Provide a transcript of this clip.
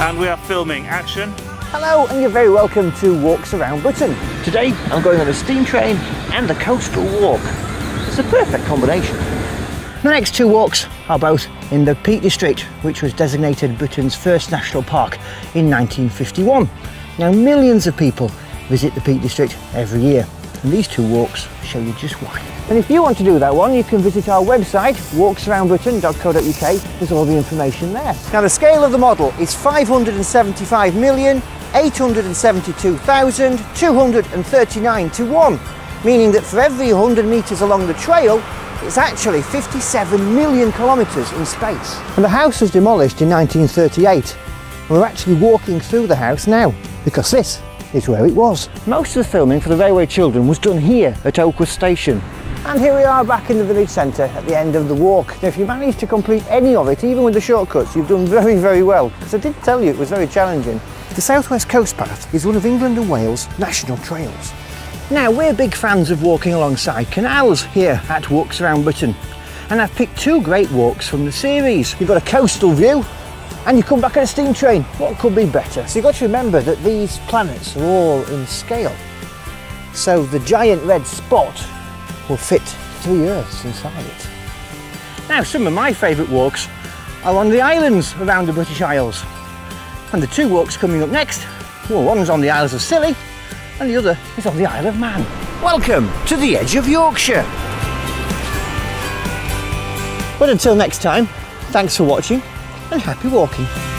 and we are filming action. Hello, and you're very welcome to Walks Around Britain. Today I'm going on a steam train and a coastal walk. It's a perfect combination. The next two walks are both in the Peak District, which was designated Britain's first national park in 1951. Now, millions of people visit the Peak District every year, and these two walks show you just why. And if you want to do that one, you can visit our website, walksaroundbritain.co.uk. There's all the information there. Now, the scale of the model is 575 million 872,239 to 1, meaning that for every 100 metres along the trail, it's actually 57 million kilometres in space. And the house was demolished in 1938. We're actually walking through the house now, because this is where it was. Most of the filming for the Railway Children was done here at Oakworth Station. And here we are back in the village centre at the end of the walk. Now, if you managed to complete any of it, even with the shortcuts, you've done very, very well. Because I did tell you it was very challenging. The South West Coast Path is one of England and Wales' national trails. Now, we're big fans of walking alongside canals here at Walks Around Britain. And I've picked two great walks from the series. You've got a coastal view and you come back on a steam train. What could be better? So you've got to remember that these planets are all in scale. So the giant red spot will fit three Earths inside it. Now, some of my favourite walks are on the islands around the British Isles. And the two walks coming up next, well, one's on the Isles of Scilly and the other is on the Isle of Man. Welcome to the edge of Yorkshire. But until next time, thanks for watching and happy walking.